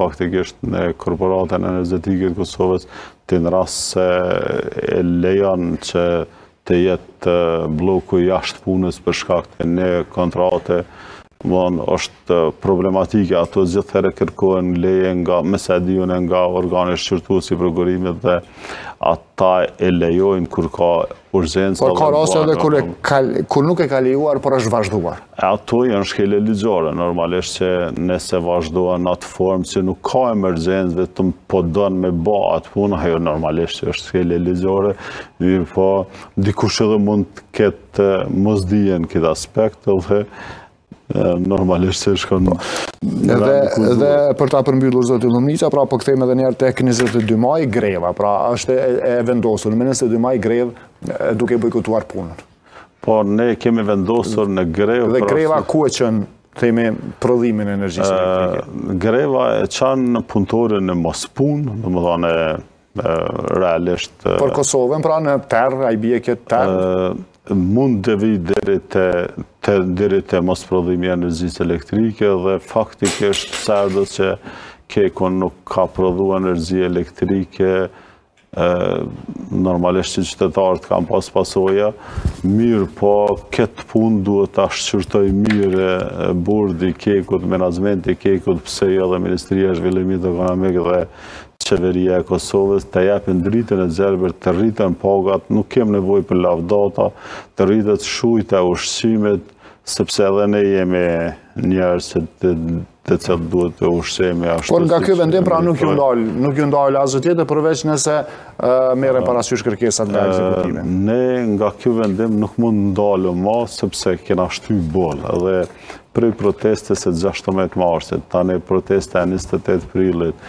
faktikisht në korporatën energetike të Kosovës tani në rast se e lejon që të jetë blloku jashtë punës për shkak të një kontrate, bon, është problematike, ato gjithherë kërkohen leje nga me sa e di unë nga organi shqyrtues i prokurimit dhe ata e lejojnë kur ka Por ka raste edhe kur nuk e ka lejuar, por është vazhduar. E ato janë shkelje ligjore, normalisht që nëse vazhdon në atë formë që nuk ka emergjencë, vetëm po don me ba atë punë, ajo normalisht që është shkelje ligjore, mirëpo, dikush edhe mund të ketë mosdije në këtë aspekt, dhe Normalisht se shkon dhe, dhe për ta përmbyllur zoti Llumnica, pra po kthehemi edhe një herë tek 22 maj greva, pra është e, e vendosur më 22 maj grevë duke bojkotuar punën. Po ne kemi vendosur në grevë dhe pra, greva ku e çon të themi prodhimin e energjisë elektrike. Greva e çon punëtorin në mospunë, domethënë realisht... Për Kosovën, pra në terr, a i bie të ketë terr? Mund të vijë deri te deri te mosprodhimi i energjisë elektrike dhe faktikisht sa herë që KEK-u nuk ka prodhu energji elektrike, normalisht që qytetarët kanë pas pasoja, mirëpo këtë punë duhet ta shqyrtojë mirë bordi i KEK-ut, menaxhmenti i KEK-ut, pse jo dhe Ministria e Zhvillimit Ekonomik dhe Qeveria e Kosovës të japin dritën e gjelbër të rriten pagat, nuk kem nevojë për lavdata, të rritet shujta e ushqimit, sepse edhe ne jemi njerëz që të cilët duhet të ushqehemi ashtu. Por nga ky vendim pra nuk ju ndal, nuk ju ndal asgjë tjetër përveç nëse merren parasysh kërkesat nga ekzekutimi. Ne nga ky vendim nuk mund të ndalemi ma sepse kena shty boll dhe prej protestës së 16 marsit, tani protesta e 28 prillit,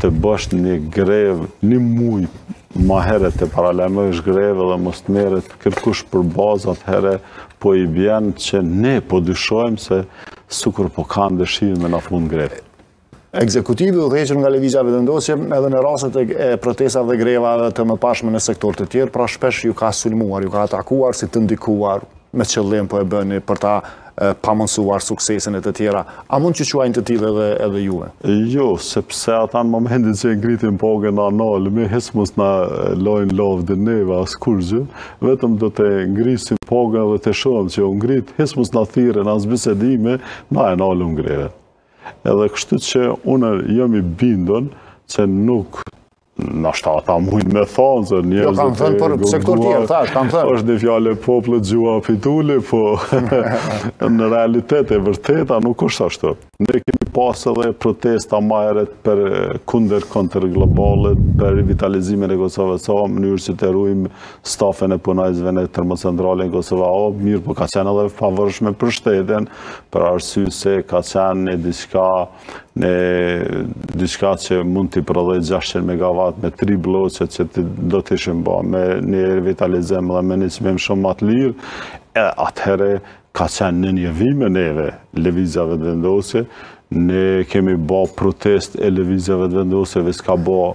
të bësh një grevë, një muj ma herët të paralajmërojsh grevë dhe mos të merret kërkush për bazë, atëherë, po i bjen që ne po dyshojmë se sikur po kanë dëshirë me na fut në grevë. Ekzekutivi i udhëhequr nga Lëvizja Vetëvendosje edhe në rastet e protestave dhe grevave të mëparshme në sektorë të tjerë, pra shpesh ju ka sulmuar, ju ka atakuar si të ndikuar, me qëllim po e bëni për ta pamundësuar suksesin e të tjera. A mund t'ju quajnë të tillë edhe, edhe juve? Jo, sepse ata në momentin që e ngritin pagën na nalemi, hiç mos na lavdo neve, as kurgjë, vetëm do të ngrisin pagën dhe të shohim që u ngrit, hiç mos na thirr as në bisedime, ne e nalim grevën. Edhe kështu që unë jam i bindur se nuk nashta ata mujnë me thonë, se njerëzit... Jo, kanë thënë për sektor tjerë, thashë, kanë thënë. është një fjalë e popullit gjuha pitulli, po në realitet e vërteta nuk është ashtu. Ne kemi pasë edhe protesta më herët për kunder ContourGlobalit, për revitalizimin e Kosovës A, mënyrë që të ruajmë stafin e punonjësve në termocentralin Kosova A, mirëpo ka qenë edhe e favorshme për shtetin, për arsye se ka qenë një diçka, një diçka që mund t'i prodhojë 600 MW me tri blloqe që do t'ishin ba, me një revitalizim dhe me një çmim shumë ma të lirë, e atëherë ka qenë në një vijë me neve, Lëvizja Vetëvendosje, ne kemi ba protestë e Lëvizja Vetëvendosje veç ka ba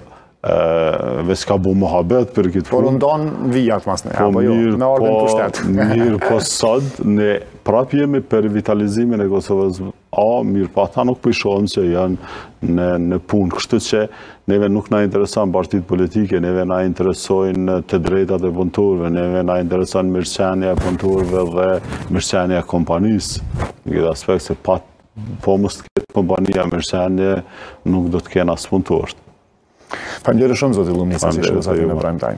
Veç ka bo muhabet për këtë punë. Por undon vijat mas në, apo jo, me ardhën për shtetë. Mirëpo sot, ne prap jemi për rivitalizimin e Kosovës A, mirëpo ata nuk pëjshohen po që janë në punë. Kështu që neve nuk na interesan partitë politike, neve na interesojnë të drejtat e punëtorve, neve na interesan mirëqenja e punëtorve dhe mirëqenja e kompanisë. Në këtë aspekt se pat Po mos të ketë kompania mirëqenie, nuk do të kenë as punëtorët. Faleminderit shumë, Zoti Llumnica, si shkëzati në Prime Time.